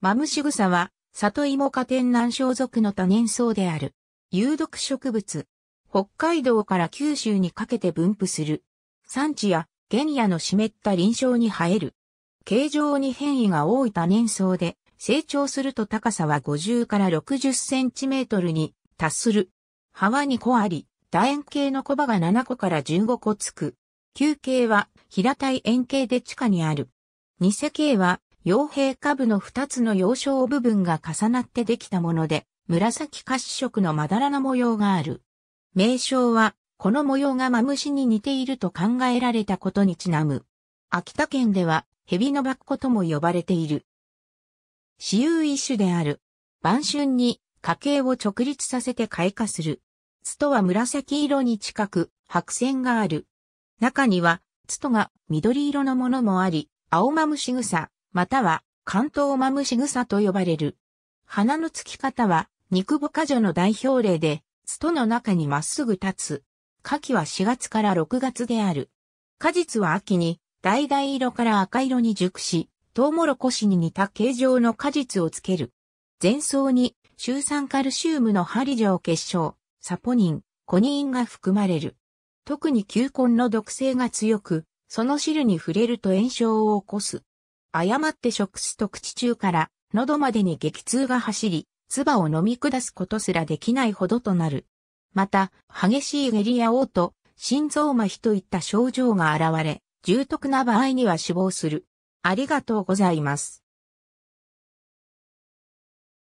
マムシグサは、里芋科天南小属の多年草である。有毒植物。北海道から九州にかけて分布する。産地や原野の湿った林床に生える。形状に変異が多い多年草で、成長すると高さは50から60センチメートルに達する。葉は2個あり、楕円形の小葉が7個から15個つく。球形は平たい円形で地下にある。偽形は傭兵下部の二つの幼少部分が重なってできたもので、紫褐色のまだらな模様がある。名称は、この模様がマムシに似ていると考えられたことにちなむ。秋田県では、蛇のバッコとも呼ばれている。私有一種である。晩春に家系を直立させて開花する。ツトは紫色に近く、白線がある。中には、ツトが緑色のものもあり、青マムシグサ、または関東マムシグサと呼ばれる。花の付き方は肉母果樹の代表例で、ツトの中にまっすぐ立つ。夏季は4月から6月である。果実は秋に橙色から赤色に熟し、トウモロコシに似た形状の果実をつける。前奏に、シ酸カルシウムの針状結晶、サポニン、コニンが含まれる。特に球根の毒性が強く、その汁に触れると炎症を起こす。誤って食すと口中から喉までに激痛が走り、唾を飲み下すことすらできないほどとなる。また、激しい下痢や嘔吐、心臓麻痺といった症状が現れ、重篤な場合には死亡する。ありがとうございます。